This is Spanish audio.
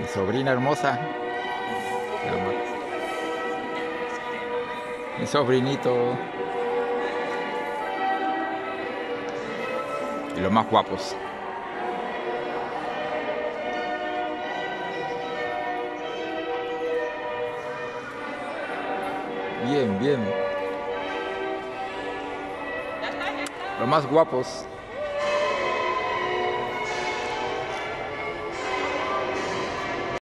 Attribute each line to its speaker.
Speaker 1: Mi sobrina hermosa. Mi sobrinito. Y los más guapos. Bien, bien. Los más guapos.